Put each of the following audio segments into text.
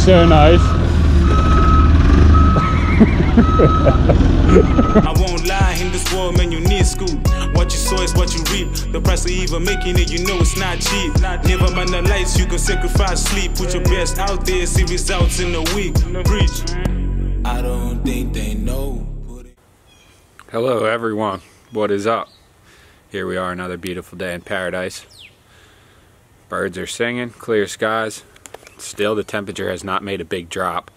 That's so nice. I won't lie, in this world, man, you need school. What you sow is what you reap. The price of even making it, you know it's not cheap. Not never mind the lights, you can sacrifice sleep. Put your best out there, see results in a week. Preach. I don't think they know. Hello, everyone. What is up? Here we are, another beautiful day in paradise. Birds are singing, clear skies. Still, the temperature has not made a big drop.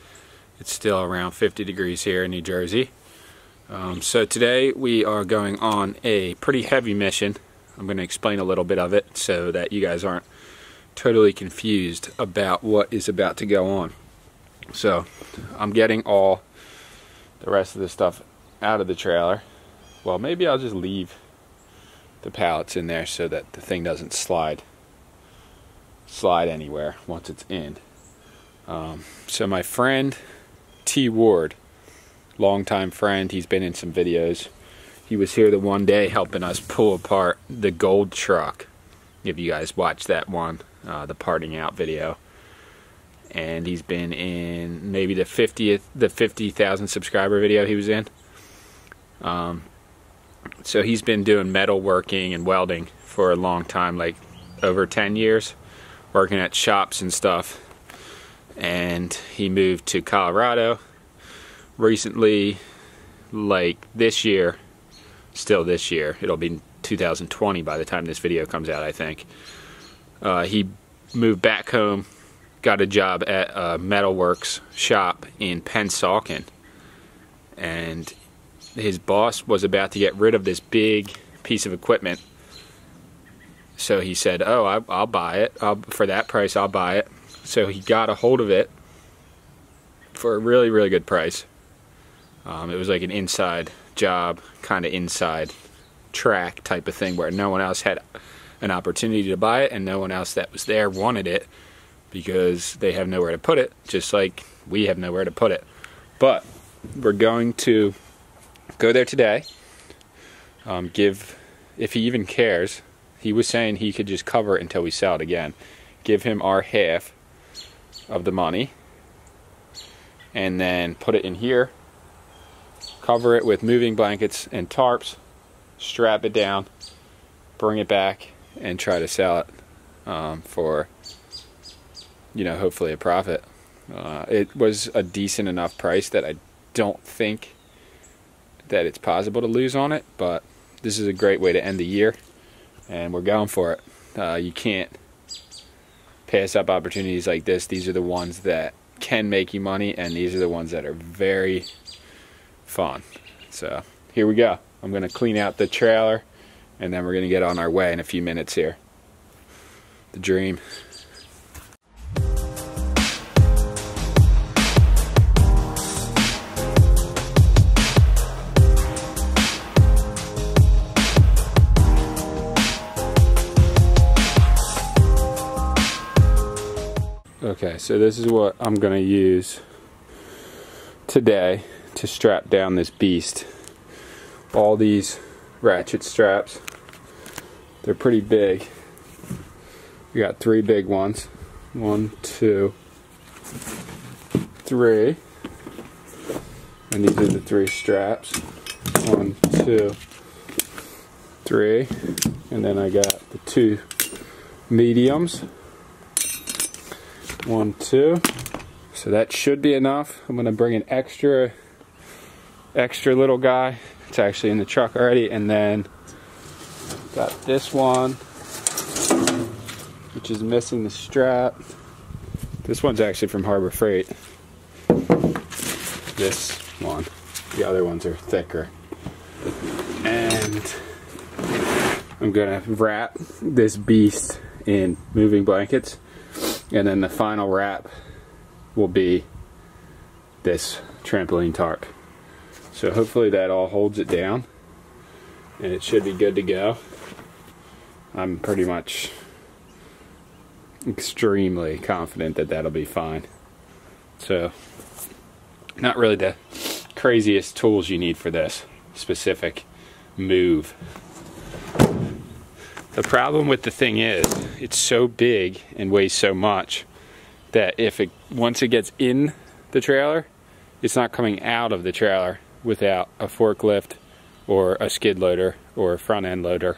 It's still around 50 degrees here in New Jersey. Um, so today we are going on a pretty heavy mission. I'm going to explain a little bit of it so that you guys aren't totally confused about what is about to go on. So I'm getting all the rest of the stuff out of the trailer. Well, maybe I'll just leave the pallets in there so that the thing doesn't slide slide anywhere once it's in. Um, so my friend T Ward, longtime friend, he's been in some videos. He was here the one day helping us pull apart the gold truck. If you guys watched that one, uh, the parting out video, and he's been in maybe the 50th, the 50,000 subscriber video he was in. Um, so he's been doing metal working and welding for a long time, like over 10 years, working at shops and stuff. And he moved to Colorado recently, like this year, still this year. It'll be 2020 by the time this video comes out, I think. Uh, he moved back home, got a job at a metalworks shop in Pennsauken, and his boss was about to get rid of this big piece of equipment. So he said, "Oh, I, will buy it I'll, for that price. I'll buy it." So he got a hold of it for a really, really good price. Um, it was like an inside job, kind of inside track type of thing, where no one else had an opportunity to buy it, and no one else that was there wanted it because they have nowhere to put it, just like we have nowhere to put it. But we're going to go there today. Um, give, if he even cares, he was saying he could just cover it until we sell it again. Give him our half of the money and then put it in here. Cover it with moving blankets and tarps. Strap it down, bring it back, and try to sell it um, for, you know, hopefully a profit. Uh, it was a decent enough price that I don't think that it's possible to lose on it, but this is a great way to end the year, and we're going for it. Uh, you can't pass up opportunities like this. These are the ones that can make you money, and these are the ones that are very fun. So here we go. I'm going to clean out the trailer, and then we're going to get on our way in a few minutes here. The dream. Okay, so this is what I'm going to use today to strap down this beast. All these ratchet straps, they're pretty big. We got three big ones. One, two, three. And these are the three straps. One, two, three. And then I got the two mediums one, two. So that should be enough. I'm gonna bring an extra, extra little guy. It's actually in the truck already. And then got this one, which is missing the strap. This one's actually from Harbor Freight. This one. The other ones are thicker. And I'm gonna wrap this beast in moving blankets and then the final wrap will be this trampoline tarp. So hopefully that all holds it down and it should be good to go. I'm pretty much extremely confident that that'll be fine. So not really the craziest tools you need for this specific move. The problem with the thing is, it's so big and weighs so much that if it once it gets in the trailer, it's not coming out of the trailer without a forklift or a skid loader or a front end loader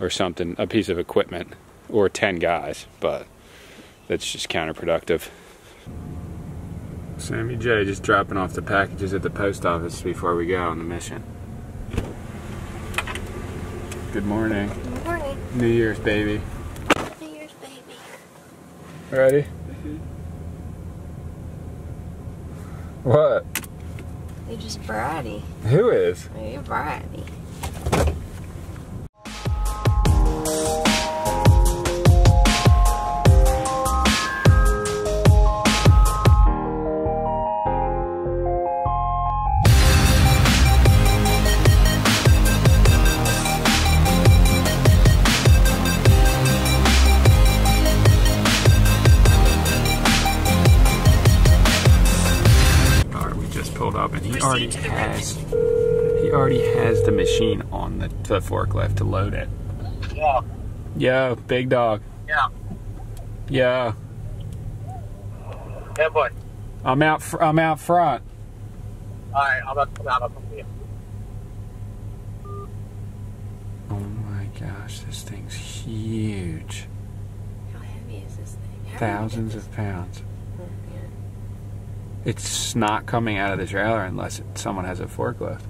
or something, a piece of equipment or 10 guys, but that's just counterproductive. Sammie J just dropping off the packages at the post office before we go on the mission. Good morning. Good. New Year's, baby. New Year's baby. Ready? Mm-hmm. What? You're just bratty. Who is? You're bratty. He already has he already has the machine on the, the forklift to load it. Yeah, Yo, big dog. yeah. Yeah. Yeah, boy. I'm out fr- I'm out front. All right, I'm about to come out. I'll come to you. Oh my gosh, this thing's huge. How heavy is this thing? How Thousands of pounds. It's not coming out of the trailer unless it, someone has a forklift.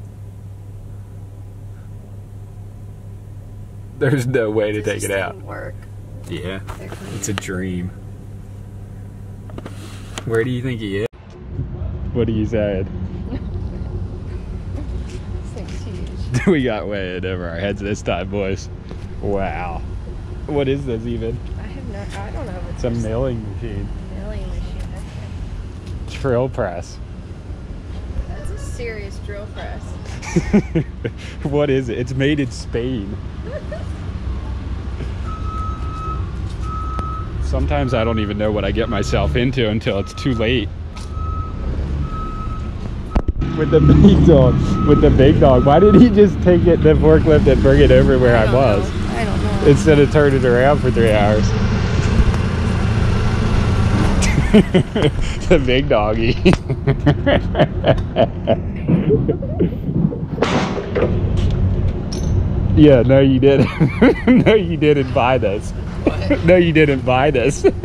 There's no way to take it out. Work. Yeah, it's a dream. Where do you think he is? What do you say? This we got way over our heads this time, boys. Wow. What is this even? I have no. I don't know. If It's a milling machine. milling machine. Drill press. That's a serious drill press. what is it? It's made in Spain. Sometimes I don't even know what I get myself into until it's too late. With the big dog, with the big dog. Why did he just take it, the forklift, and bring it over where I, don't was know. I don't know. instead of turning it around for three hours? The big doggy. yeah, no, you didn't. no, you didn't buy this. no, you didn't buy this. this is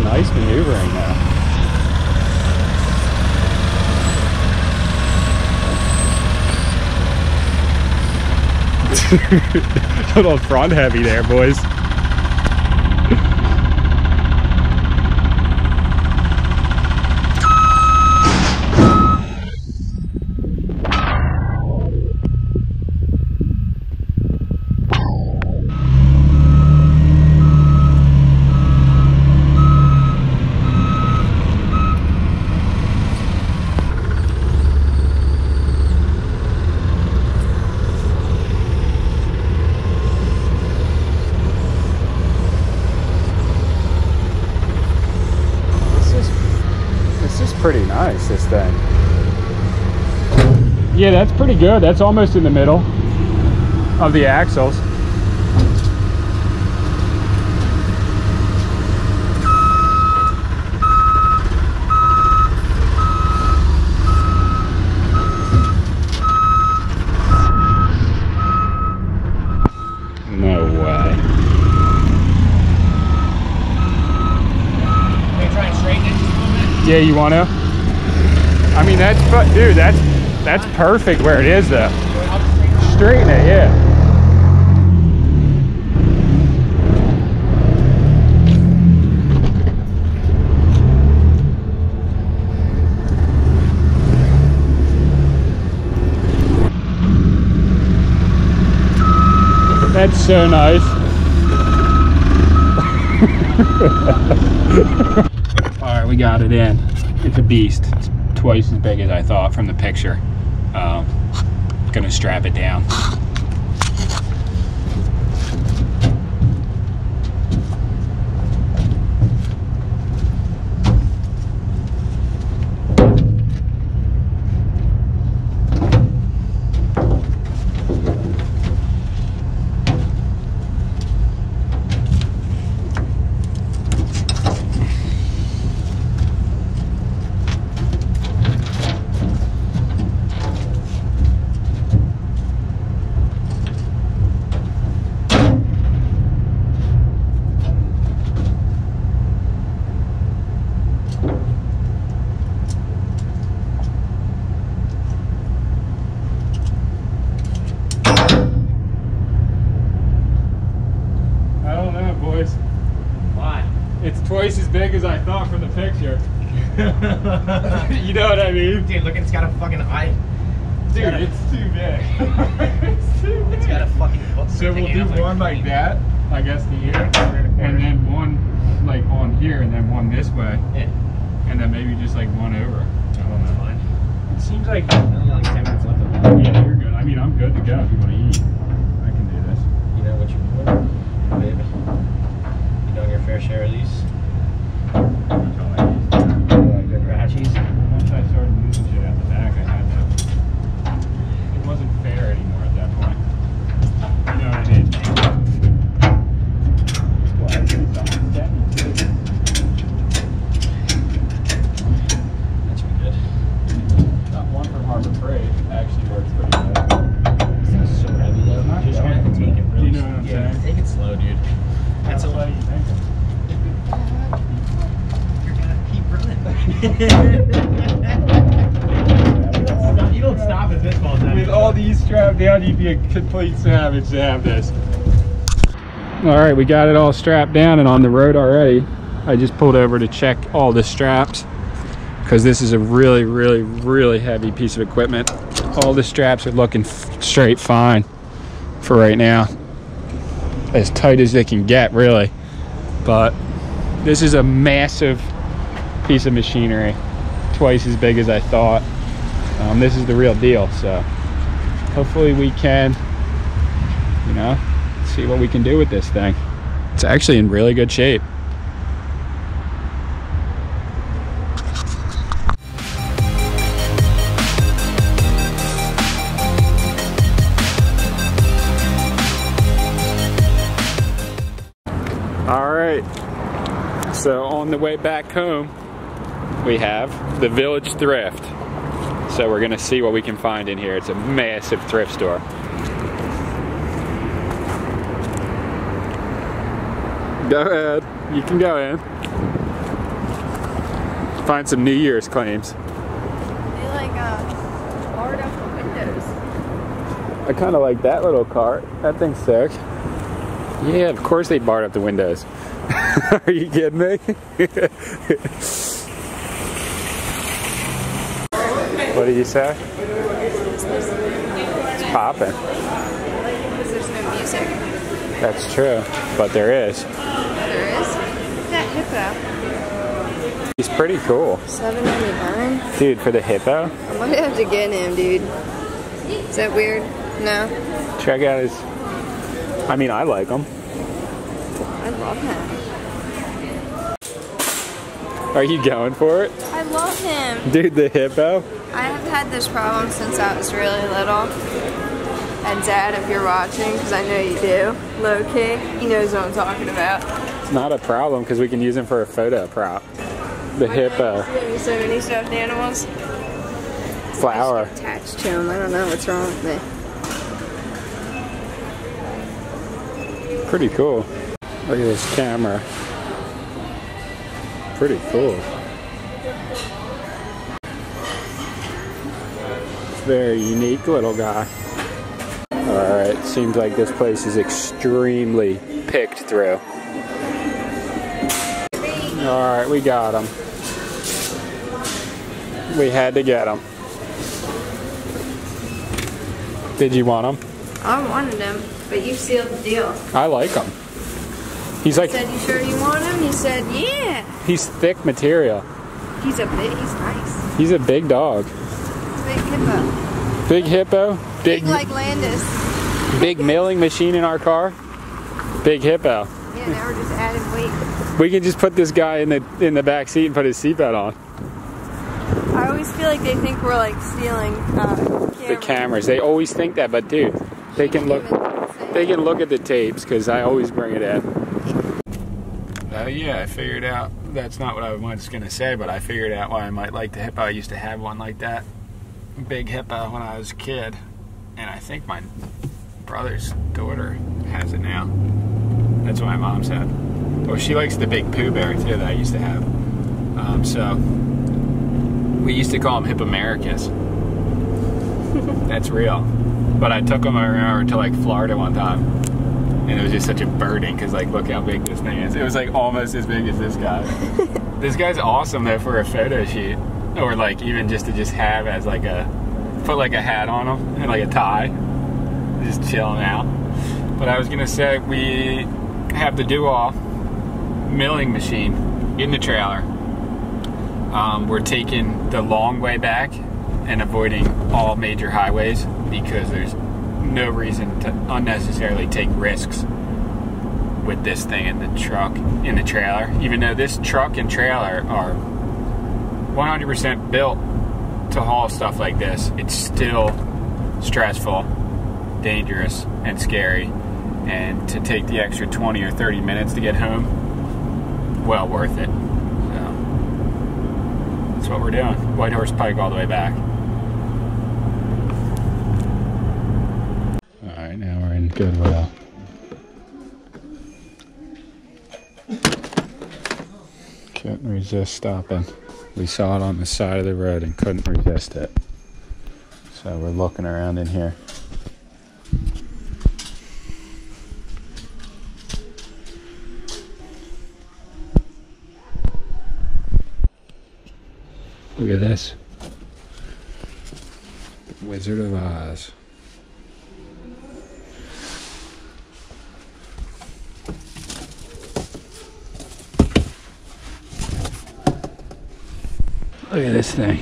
nice maneuvering now. A little front heavy there, boys. That's pretty good. That's almost in the middle of the axles. No way. Can you try and straighten it just a little bit? Yeah, you want to? I mean, that's dude. That's that's perfect where it is though. Straighten it. Yeah. That's so nice. All right, we got it in. It's a beast. It's twice as big as I thought from the picture. Um, gonna strap it down. twice as big as I thought from the picture. you know what I mean? Dude, look, it's got a fucking eye. Dude, got a- it's too big. it's too big. It's got a fucking hook. So we'll do out one like crazy. that, I guess the ear, and then one like on here, and then one this way, Yeah. and then maybe just like one over. Oh, that's fine. It seems like Only like 10 minutes left of it. yeah, you're good. I mean, I'm good to go if you want to eat. I can do this. You know what you're doing, baby. You doing your fair share of these? Like good ratchies? Once I started losing shit out the back, I had to. It wasn't fair anymore at that point. You know what I mean? Well, I think someone sent me too. That should be good. That one from Harbor Freight actually works pretty good. This is so heavy though. Not You're just gonna have to going. take it really You know what I'm yeah, saying? Take it slow, dude. That's a what do you think? You're gonna keep running. you don't stop at this ball With all these strapped down, you'd be a complete savage to have this. All right, we got it all strapped down and on the road already. I just pulled over to check all the straps because this is a really, really, really heavy piece of equipment. All the straps are looking straight fine for right now. As tight as they can get, really. But this is a massive piece of machinery, twice as big as I thought. Um, this is the real deal, so hopefully we can, you know, see what we can do with this thing. It's actually in really good shape. All right. So on the way back home, we have the Village Thrift. So we're gonna see what we can find in here. It's a massive thrift store. Go ahead. You can go in. Find some New Year's claims. They like uh barred up the windows. I kind of like that little cart. That thing's sick. Yeah, of course they barred up the windows. Are you kidding me? what did you say? It's popping. Because there's no music. That's true, but there is. There is. That hippo. He's pretty cool, Seven ninety nine. dude. For the hippo, I might have to get him, dude. Is that weird? No. check out his. I mean, I like him. I love him. Are you going for it, I love him. dude? The hippo. I have had this problem since I was really little. And Dad, if you're watching, because I know you do, low key, he knows what I'm talking about. It's not a problem because we can use him for a photo prop. The hippo So many stuffed animals. flower. Attached to him. I don't know what's wrong with me. Pretty cool. Look at this camera. Pretty cool. Very unique little guy. Seems like this place is extremely picked through. Alright, we got them. We had to get them. Did you want them? I wanted them, but you sealed the deal. I like him. He's like Said you sure you want him? He said, yeah. he's thick material. He's a big, he's nice. He's a big dog. Big hippo. Big hippo. Big Big like Landis. Big milling machine in our car. Big hippo. Yeah, now we're just adding weight. We can just put this guy in the in the back seat and put his seatbelt on. I always feel like they think we're like stealing uh, cameras. The cameras. They always think that, but dude, they can look they can look at the tapes because I always bring it in. Uh, yeah, I figured out. That's not what I was gonna say, but I figured out why I might like the hippo. I used to have one like that, big hippo when I was a kid, and I think my brother's daughter has it now. That's what my mom said. Well, she likes the big Pooh Bear too that I used to have. Um, so we used to call him Hippomericus. That's real. But I took him, I remember, to like Florida one time. and it was just such a burden because like look how big this thing is. It was like almost as big as this guy. this guy's awesome though for a photo shoot, or like even just to just have as like a put like a hat on him and like a tie, just chilling out. But I was gonna say we have the DoALL milling machine in the trailer. Um, we're taking the long way back and avoiding all major highways because there's no reason to unnecessarily take risks with this thing in the truck in the trailer even though this truck and trailer are 100% built to haul stuff like this it's still stressful dangerous and scary. And to take the extra 20 or 30 minutes to get home well worth it. So that's what we're doing. White horse pike all the way back. All right now we're in goodwill couldn't resist stopping. We saw it on the side of the road and couldn't resist it. So we're looking around in here Look at this. Wizard of Oz. Look at this thing.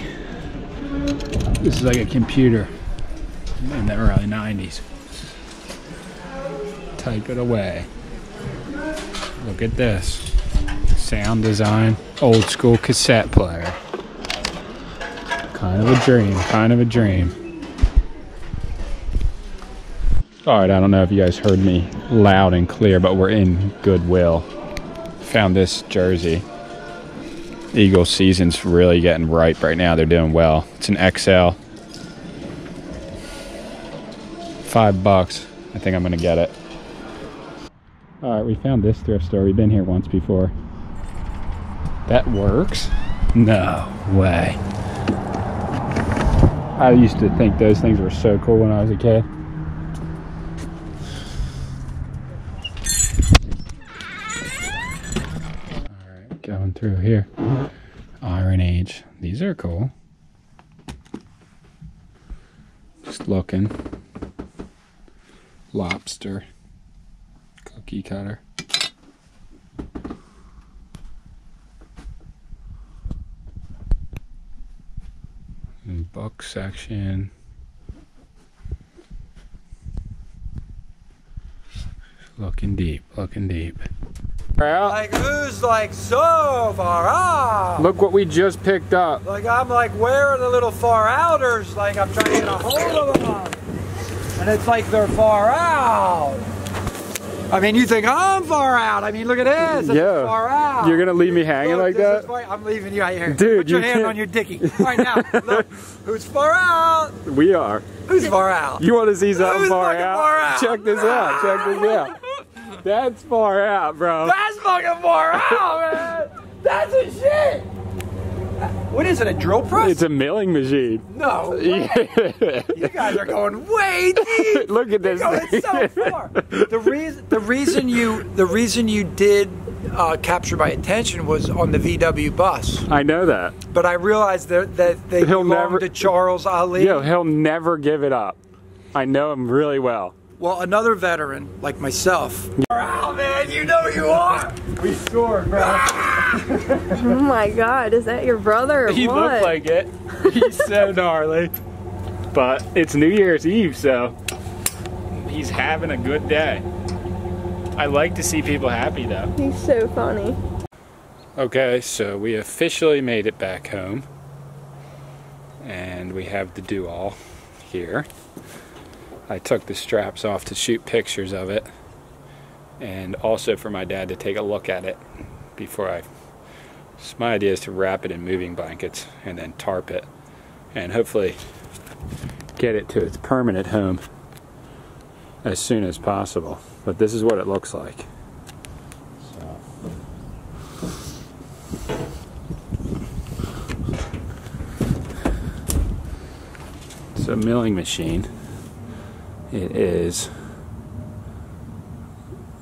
This is like a computer in the early 90s. Type it away. Look at this. Sound design, old school cassette player. Kind of a dream, kind of a dream. Alright, I don't know if you guys heard me loud and clear, but we're in Goodwill. Found this jersey. Eagle season's really getting ripe right now. They're doing well. It's an XL. Five bucks. I think I'm gonna get it. Alright, we found this thrift store. We've been here once before. That works? No way. I used to think those things were so cool when I was a kid. Alright, going through here. Iron Age. These are cool. Just looking. Lobster. Cookie cutter. And book section. Looking deep, looking deep. Like who's like so far out? Look what we just picked up. Like I'm like where are the little far outers? Like I'm trying to get a hold of them. And it's like they're far out. I mean, you think I'm far out. I mean, look at this. It's Yeah. far out. You're gonna leave me hanging Look, like this that? I'm leaving you out here. Dude, Put your you hand can't- on your dicky right now. Look, who's far out? We are. Who's far out? You want to see something far out? far out? Check this out. Check this out. That's far out, bro. That's fucking far out, man. That's a shit. What is it? A drill press? It's a milling machine. no. Yeah. You guys are going way deep. Look at this going thing. so far. The reason the reason you the reason you did uh, capture my attention was on the VW bus, I know that. but I realized that that they He'll belong never- to Charles Ali. Yo, he'll never give it up. I know him really well. Well, another veteran like myself. Oh man, you know you are. We scored, bro. Oh my god, is that your brother or He what? looked like it. He's so gnarly. But it's New Year's Eve, so he's having a good day. I like to see people happy though. He's so funny. Okay, so we officially made it back home. And we have the do-all here. I took the straps off to shoot pictures of it. And also for my dad to take a look at it before I... So my idea is to wrap it in moving blankets and then tarp it. And hopefully get it to its permanent home as soon as possible. But this is what it looks like. It's a milling machine. It is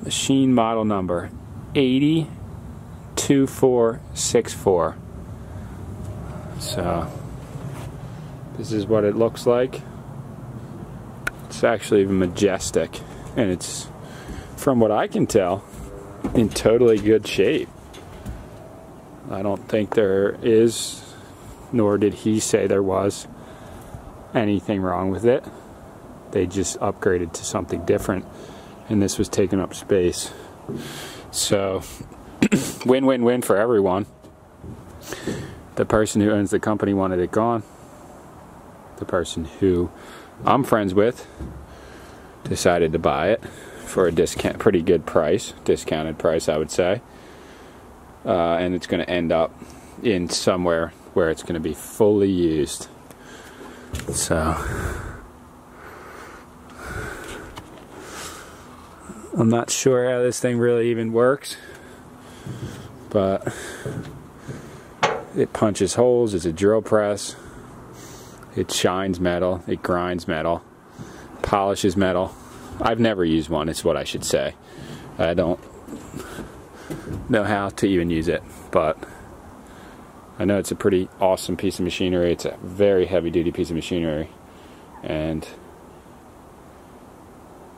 Machine model number 802464. So, this is what it looks like. It's actually majestic, and it's, from what I can tell, in totally good shape. I don't think there is, nor did he say there was, anything wrong with it. They just upgraded to something different, and this was taking up space. So, win win win for everyone. The person who owns the company wanted it gone. The person who I'm friends with decided to buy it for a discount, pretty good price, discounted price, I would say. Uh, and it's going to end up in somewhere where it's going to be fully used. So, I'm not sure how this thing really even works, but it punches holes, it's a drill press, it shines metal, it grinds metal, polishes metal. I've never used one, it's what I should say. I don't know how to even use it, but I know it's a pretty awesome piece of machinery. It's a very heavy duty piece of machinery, and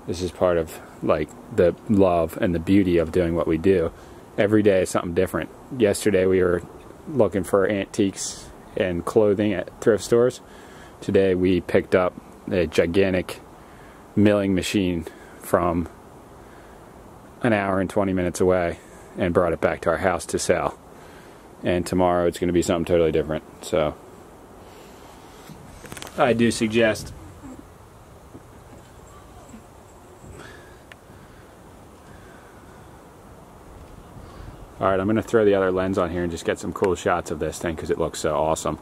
this is part of like the love and the beauty of doing what we do. Every day is something different. Yesterday we were looking for antiques and clothing at thrift stores. Today we picked up a gigantic milling machine from an hour and 20 minutes away and brought it back to our house to sell. And tomorrow it's going to be something totally different. So I do suggest Alright, I'm going to throw the other lens on here and just get some cool shots of this thing because it looks so awesome.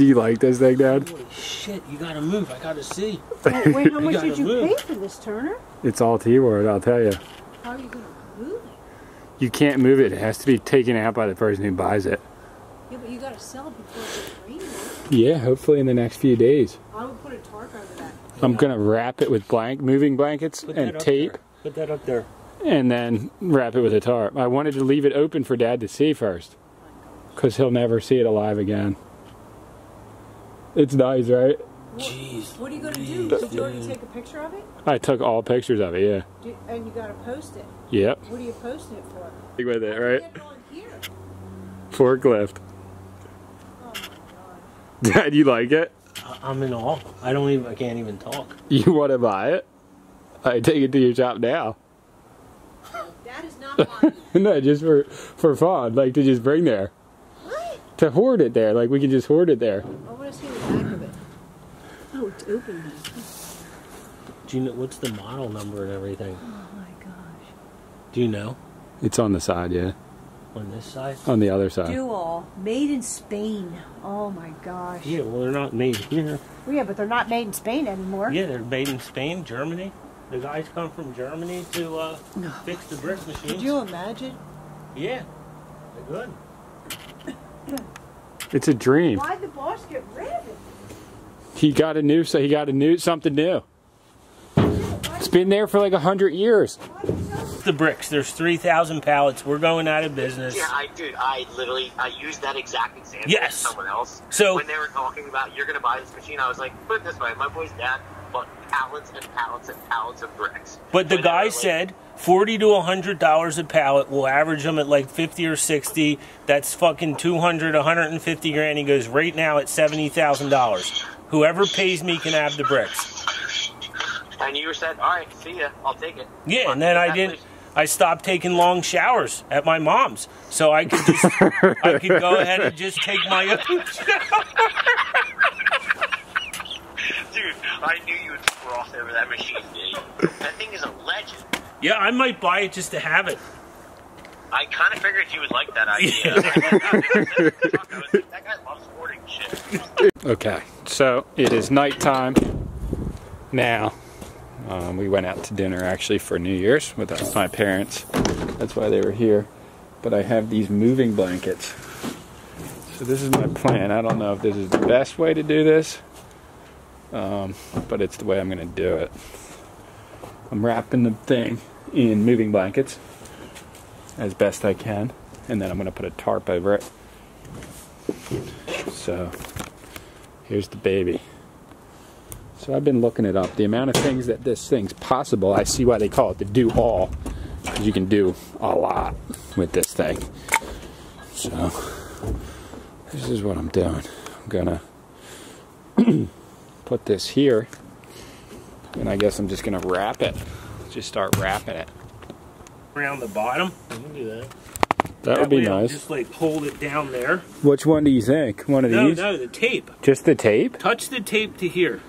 Do you like this thing, Dad? Holy shit, you gotta move. I gotta see. Wait, wait, how much gotta did you move. pay for this, Turner? It's all T Ward, I'll tell you. How are you going to move it? You can't move it. It has to be taken out by the person who buys it. Yeah, but you got to sell it before it gets rain. Yeah, hopefully in the next few days. I would put a tarp over that. I'm gonna wrap it with blank moving blankets Put and tape, there. Put that up there. and then wrap it with a tarp. I wanted to leave it open for Dad to see first, because he'll never see it alive again. It's nice, right? Jeez. What are you going to do? Did you already take a picture of it? I took all pictures of it. Yeah. Do, and you got to post it. Yep. What are you posting it for? With it, right? Get it on here. Forklift. Oh my god. Dad, you like it? I- I'm in awe. I don't even. I can't even talk. You want to buy it? I take it to your shop now. That is not mine. no, just for for fun, like to just bring there, what? to hoard it there. Like we can just hoard it there. I want to see the back of it. Oh, it's open now. Do you know what's the model number and everything? Oh my gosh. Do you know It's on the side, yeah. on this side? On the other side. DoALL, made in Spain. Oh my gosh. Yeah, well they're not made here. Well, yeah, but they're not made in Spain anymore. Yeah, they're made in Spain, Germany. The guys come from Germany to uh, fix the brick machines. Could you imagine? Yeah, they're good. It's a dream. Why'd the boss get rid of it? He got a new, so he got a new something new. It's been there for like a hundred years. The bricks. There's 3,000 pallets. We're going out of business. Yeah, I dude, I literally I used that exact example Yes. someone else. So- when they were talking about you're gonna buy this machine, I was like, put it this way, my boy's dad bought pallets and pallets and pallets of bricks. But the When guy like- said forty to hundred dollars a pallet. We'll average them at like fifty or sixty. That's fucking 200, 150 grand. He goes right now at seventy thousand dollars. Whoever pays me can have the bricks. and you said, all right, see ya, I'll take it. Yeah, Fuck, and then I didn't. place- I stopped taking long showers at my mom's, so I could just I could go ahead and just take my own. shower. Dude, I knew you would froth over that machine, dude. That thing is a legend. yeah, I might buy it just to have it. I kind of figured you would like that idea. I was like, that guy loves sporting shit. Okay, so it is nighttime now. Um, we went out to dinner actually for New Year's with my parents. That's why they were here. But I have these moving blankets. So this is my plan. I don't know if this is the best way to do this, um, but it's the way I'm going to do it. I'm wrapping the thing in moving blankets as best I can, and then I'm going to put a tarp over it. So Here's the baby. So I've been looking it up. The amount of things that this thing's possible, I see why they call it the do all. Because you can do a lot with this thing. So this is what I'm doing. I'm gonna put this here. And I guess I'm just gonna wrap it. Just start wrapping it. Around the bottom. You can do that. That would be way I'll nice. Just like hold it down there. Which one do you think? One of No, these? no, no, the tape. Just the tape? Touch the tape to here,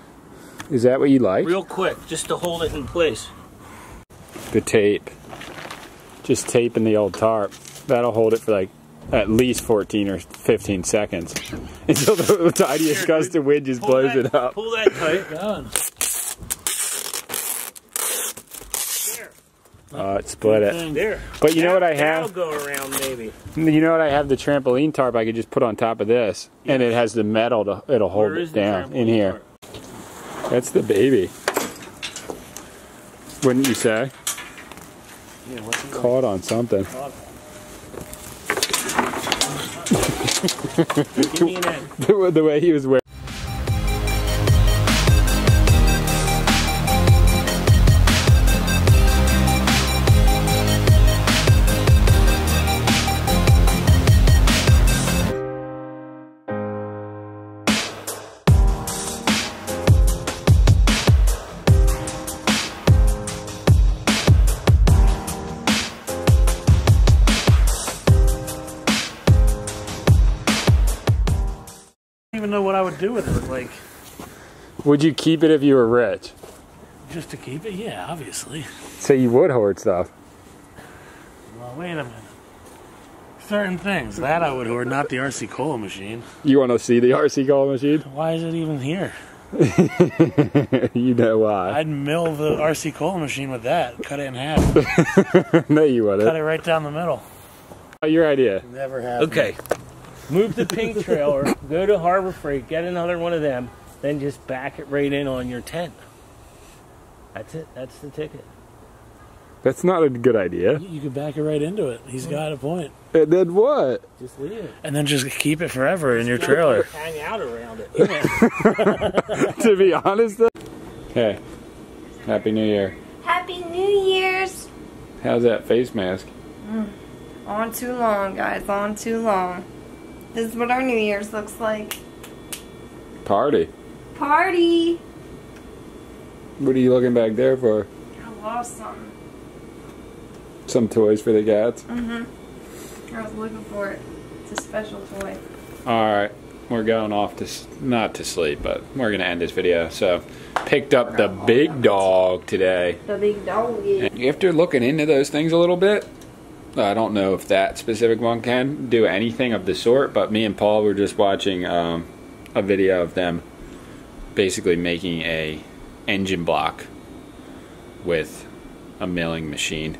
Is that what you like? real quick, just to hold it in place. the tape. Just taping the old tarp. That'll hold it for like at least 14 or 15 seconds until the tiniest Here, gust of wind just Pull blows that, it up. Pull that tight. There. Uh, it split it. There. But you know what I have? That'll have? go around maybe. You know what I have? The trampoline tarp I could just put on top of this, and it has the metal to it'll hold it down in here. part? That's the baby. Wouldn't you say? Yeah, Caught on something. Give me an end. the the way he was wearing. Like, Would you keep it if you were rich? just to keep it? Yeah, obviously. So you would hoard stuff. Well, wait a minute. Certain things that I would hoard, not the RC Cola machine. You want to see the RC Cola machine? Why is it even here? you know why. I'd mill the RC Cola machine with that, cut it in half, no, you wouldn't. Cut it right down the middle. Your idea. Never happened. Okay. Move the pink trailer, go to Harbor Freight, get another one of them, then just back it right in on your tent. That's it. That's the ticket. That's not a good idea. You could back it right into it. He's got a point. And then what? Just leave it. And then just keep it forever in your trailer. Hang out around it. to be honest, though. Hey, Happy New Year. Happy New Year's! How's that face mask? Mm. On too long, guys. On too long. This is what our New Year's looks like. Party. Party! What are you looking back there for? I lost something. Some toys for the cats? Mm-hmm. I was looking for it. It's a special toy. Alright, we're going off to, not to sleep, but we're going to end this video. So, picked up the big dog today. The big doggy. After looking into those things a little bit, I don't know if that specific one can do anything of the sort, but me and Paul were just watching um, a video of them basically making a engine block with a milling machine,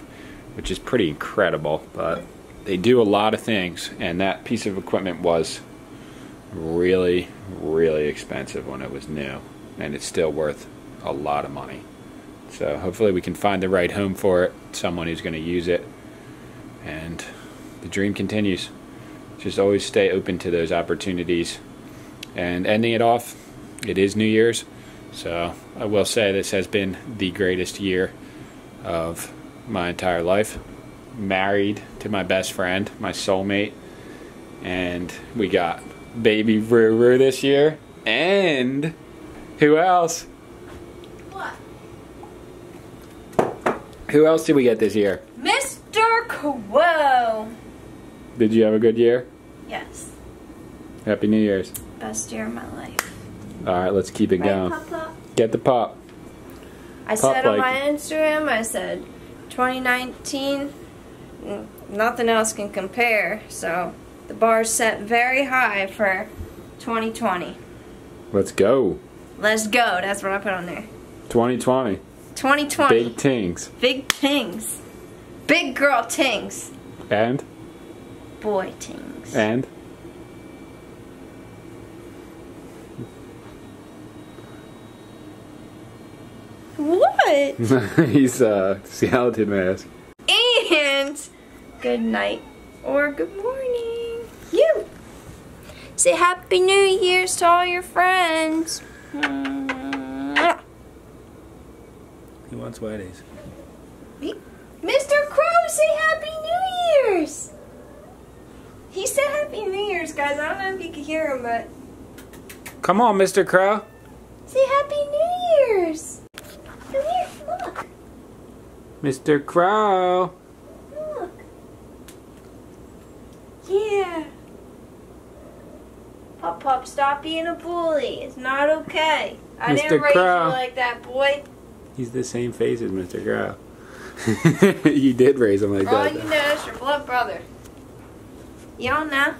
which is pretty incredible. But they do a lot of things, and that piece of equipment was really, really expensive when it was new, and it's still worth a lot of money. So hopefully we can find the right home for it, someone who's going to use it, and the dream continues. Just always stay open to those opportunities. And ending it off, it is New Year's, so I will say this has been the greatest year of my entire life. Married to my best friend, my soulmate, and we got baby Ruru this year. And who else? What? Who else did we get this year? Quo. Did you have a good year? Yes. Happy New Year's. Best year of my life. All right, let's keep it Right, going. Papa? Get the pop. I Pop said on my Instagram, I said 2019, mm, nothing else can compare. So the bar's set very high for 2020. Let's go. Let's go. That's what I put on there. 2020. 2020. Big things. Big tings. Big girl tings. And? Boy tings. And? What? He's uh skeleton mask. And good night or good morning. You. Say Happy New Year's to all your friends. He wants weddings. Mr. Crow, say Happy New Year's. He said Happy New Year's, guys. I don't know if you can hear him, but Come on, Mr. Crow. say Happy New Year's. Come here, look, Mr. Crow. look. Yeah. Pop Pop, stop being a bully. It's not okay. I didn't Mr. raise Crow. you like that, boy. He's the same face as Mr. Crow. you did raise him like For all that. you know, it's your blood brother. Don't know.